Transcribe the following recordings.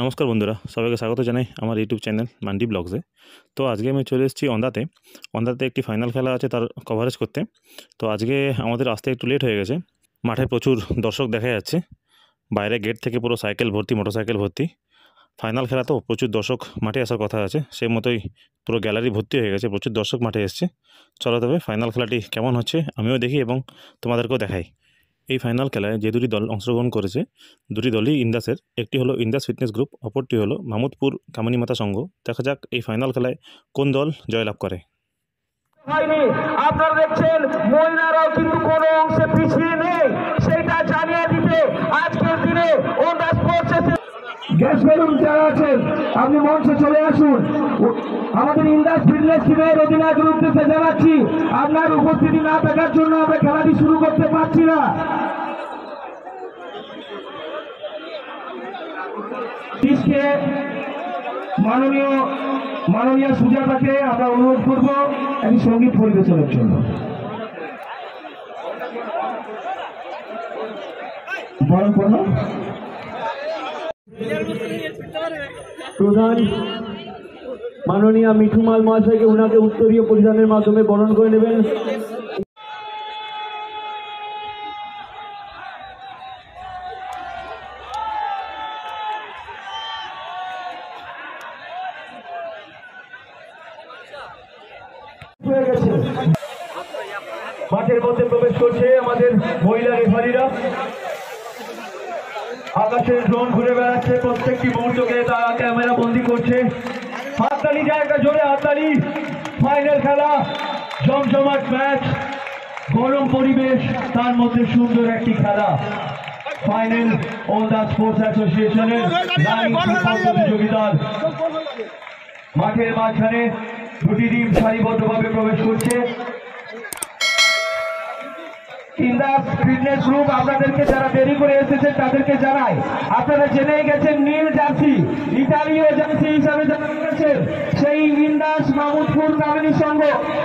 নমস্কার বন্ধুরা, সবাইকে স্বাগত জানাই আমার ইউটিউব চ্যানেল মান্ডি ব্লগসে তো আজকে আমি চলে এসেছি অন্দাতে অন্দাতে একটি ফাইনাল খেলা আছে তার কভারেজ করতে। তো আজকে আমাদের আসতে একটু লেট হয়ে গেছে। মাঠে প্রচুর দর্শক দেখা যাচ্ছে। বাইরে গেট থেকে পুরো সাইকেল ভর্তি মোটরসাইকেল ভর্তি। ফাইনাল খেলা তো প্রচুর দর্শক মাঠে আসার কথা আছে। সেই মতোই পুরো গ্যালারি ভর্তি হয়ে গেছে, প্রচুর দর্শক মাঠে এসছে। চলো তবে ফাইনাল খেলাটি কেমন হচ্ছে আমিও দেখি এবং তোমাদেরকেও দেখাই। এই ফাইনাল খেলায় যে দুটি দল অংশগ্রহণ করেছে, দুটি দলই ইন্দাসের। একটি হলো ইন্দাস ফিটনেস গ্রুপ, অপরটি হলো মামুদপুর কামানিমাতা সংঘ। দেখা যাক এই ফাইনাল খেলায় কোন দল জয়লাভ করে। আপনারা দেখছেন মহিলারাও কিন্তু কোনো অংশে পিছিয়ে নেই। জানিয়ে দিতে আজকের দিনে গ্যাস বেলুন যারা আছেন, আপনি মঞ্চে চলে আসুন। আমাদের ইন্দাস ফিটনেস টিমের অধিনায়কের উদ্দেশ্যে জানাচ্ছি, আপনার উপস্থিতি না থাকার জন্য আমরা খেলাটি শুরু করতে পারছি না। পিচকে মাননীয় মাননীয় সুজাতাকে আমরা অনুরোধ করব একটি সংগীত পরিবেশনের জন্য। বরং কোনো প্রধান, মাননীয় মিঠুমাল মহাশয়কে উনাকে উত্তরীয় পরিধানের মাধ্যমে বরণ করে নেবেন। মাঠের মধ্যে প্রবেশ করছে আমাদের মহিলা রেফারিরা। আকাশে ড্রোন ঘুরে বেড়াচ্ছে প্রত্যেকটি মুহূর্তকে তারা ক্যামেরা বন্দি করছে। হাততালি জায়গা জোরে হাততালি। ফাইনাল খেলা জমজমাট ম্যাচ গরম পরিবেশ তার মধ্যে সুন্দর একটি খেলা। ফাইনাল ওলদা স্পোর্টস অ্যাসোসিয়েশনের প্রতিযোগিতার মাঠের মাঝখানে দুটি টিম সারিবদ্ধভাবে প্রবেশ করছে। ইন্দাস ফিটনেস গ্রুপ আপনাদেরকে যারা দেরি করে এসেছেন তাদেরকে জানাই। আপনারা জেনে গেছেন নীল জার্সি, ইতালীয় জার্সি হিসাবে জানা গেছেন সেই ইন্দাস মামুদপুর কামিনী সংঘ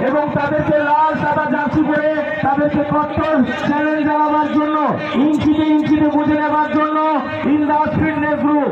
এবং তাদেরকে লাল, সাদা জার্সি পরে তাদেরকে কট্টর চ্যালেঞ্জ জানাবার জন্য, ইঞ্চিতে ইঞ্চিতে বুঝে নেবার জন্য ইন্দাস ফিটনেস গ্রুপ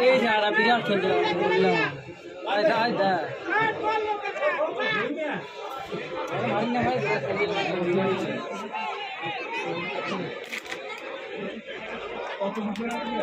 এই যারা বিরাট খেলছিল বুঝলাম আয় দা আয় দা মারি না ভাই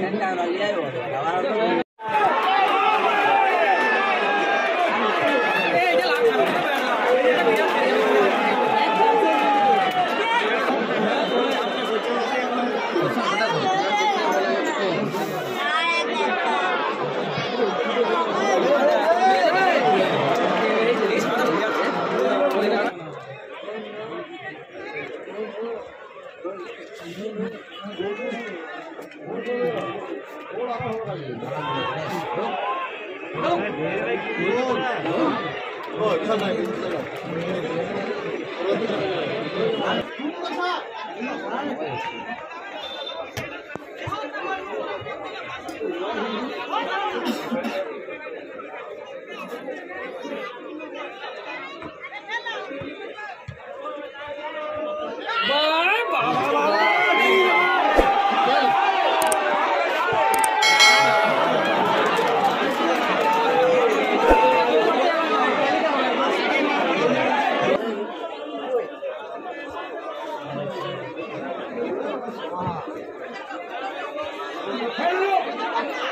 Ya está,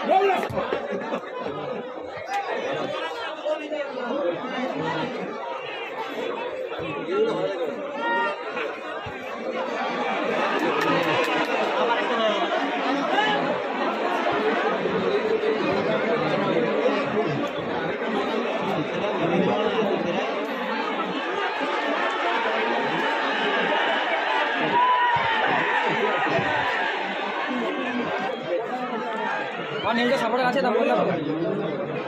আর వచ్చేదా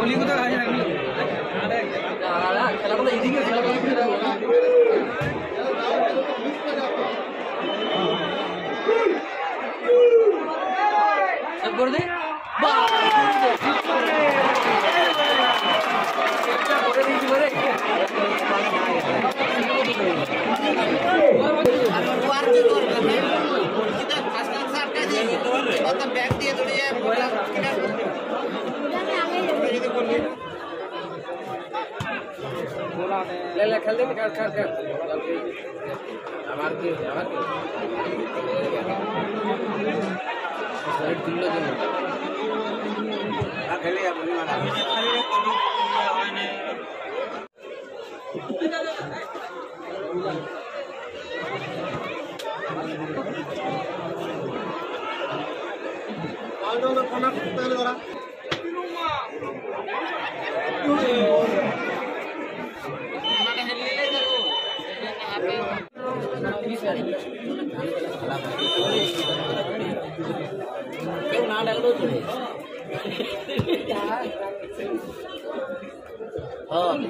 গলি কোথায় আছে খেলাটা ব্যাগ দিয়ে দৌড়িয়ে ले ले खेल दे खेल खेल खेल আমার কি আমার কি শরীর তুললো দিন আর খেলে যাবো কেউ না ডাকলেও চলে হ্যাঁ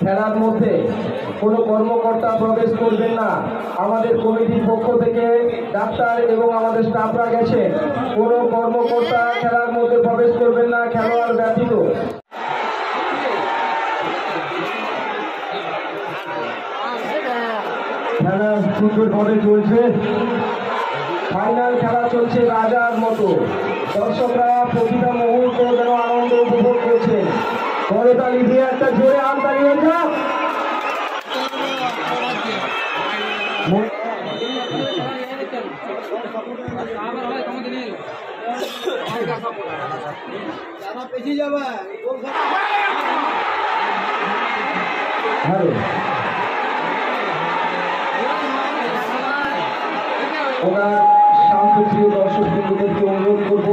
খেলার মধ্যে কোনো কর্মকর্তা প্রবেশ করবেন না। আমাদের কমিটির পক্ষ থেকে ডাক্তার এবং আমাদের স্টাফরা গেছে কোনো কর্মকর্তা খেলার মধ্যে প্রবেশ করবেন না, খেলোয়াড় ব্যতীত। খেলা সুন্দরভাবে চলছে। ফাইনাল খেলা চলছে রাজার মতো। দর্শকরা প্রতিটা মুহূর্ত যেন আনন্দ উপভোগ করছেন করতালি দিয়ে একটা জোরে আমতালি হয়ে যাক আবার হয় তোমাকে নিয়ে এলো হ্যালো ওনার শান্তপ্রিয় দর্শক বন্ধুদেরকে অনুরোধ করব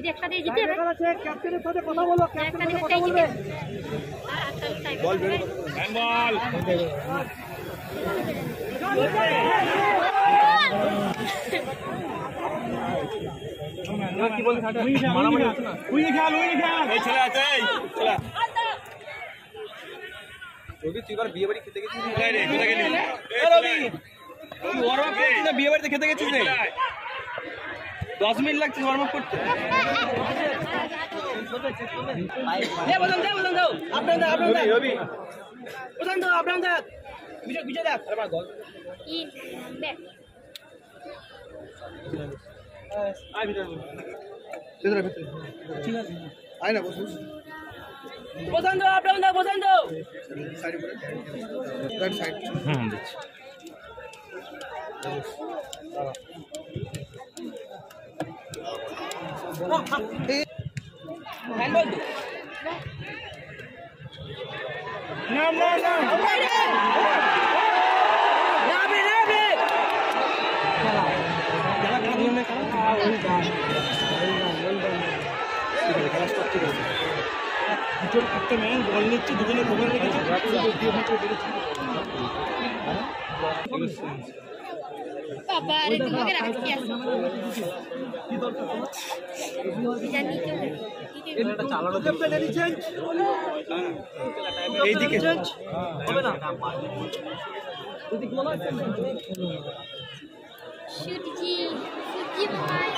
যদি একসাথে জিতে ক্যাপ্টেনের সাথে কথা বলো ক্যাপ্টেনের সাথে জিতে। বল বল বিয়ে বাড়িতে খেতে গেছিস রে। আরে গল। ইন ব্যাক আয় বিজয় ঠিক আছে। আয় না বসুন দাও আপনার বসুন দাও হুম দিচ্ছি হ্যান্ডবল দে নাম নাম নাম নামে নামে খেলা খেলা নিয়মে খেলা দুটোর একটা ম্যান বল নিচ্ছে দুজনে কভার রেখেছে বাবা রে তোমাকে রাখছি জানি এইদিকে হবে না? শুটজি শুটজি ভাই।